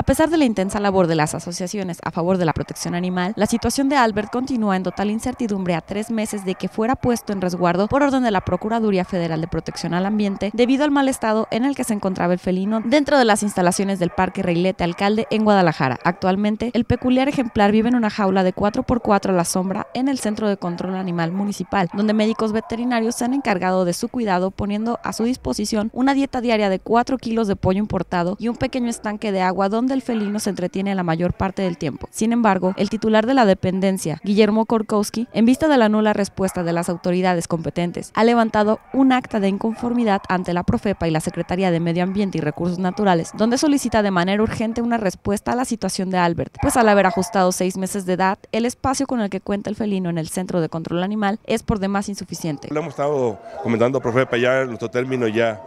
A pesar de la intensa labor de las asociaciones a favor de la protección animal, la situación de Albert continúa en total incertidumbre a tres meses de que fuera puesto en resguardo por orden de la Procuraduría Federal de Protección al Ambiente debido al mal estado en el que se encontraba el felino dentro de las instalaciones del Parque Reilete Alcalde en Guadalajara. Actualmente, el peculiar ejemplar vive en una jaula de 4x4 a la sombra en el Centro de Control Animal Municipal, donde médicos veterinarios se han encargado de su cuidado poniendo a su disposición una dieta diaria de 4 kilos de pollo importado y un pequeño estanque de agua donde el felino se entretiene la mayor parte del tiempo. Sin embargo, el titular de la dependencia, Guillermo Korkowski, en vista de la nula respuesta de las autoridades competentes, ha levantado un acta de inconformidad ante la Profepa y la Secretaría de Medio Ambiente y Recursos Naturales, donde solicita de manera urgente una respuesta a la situación de Albert, pues al haber ajustado seis meses de edad, el espacio con el que cuenta el felino en el Centro de Control Animal es por demás insuficiente. Lo hemos estado comentando, Profepa, ya nuestro término ya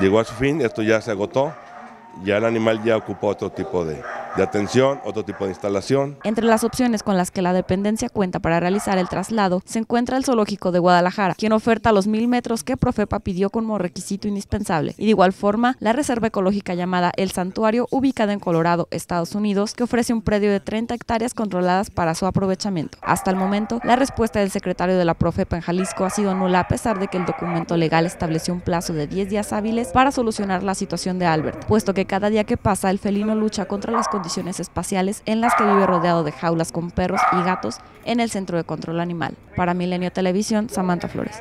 llegó a su fin, esto ya se agotó, ya el animal ya ocupó otro tipo de, de atención, otro tipo de instalación. Entre las opciones con las que la dependencia cuenta para realizar el traslado se encuentra el Zoológico de Guadalajara, quien oferta los mil metros que Profepa pidió como requisito indispensable. Y de igual forma, la reserva ecológica llamada El Santuario, ubicada en Colorado, Estados Unidos, que ofrece un predio de 30 hectáreas controladas para su aprovechamiento. Hasta el momento, la respuesta del secretario de la Profepa en Jalisco ha sido nula a pesar de que el documento legal estableció un plazo de 10 días hábiles para solucionar la situación de Albert, puesto que cada día que pasa el felino lucha contra las condiciones espaciales en las que vive rodeado de jaulas con perros y gatos en el Centro de Control Animal. Para Milenio Televisión, Samantha Flores.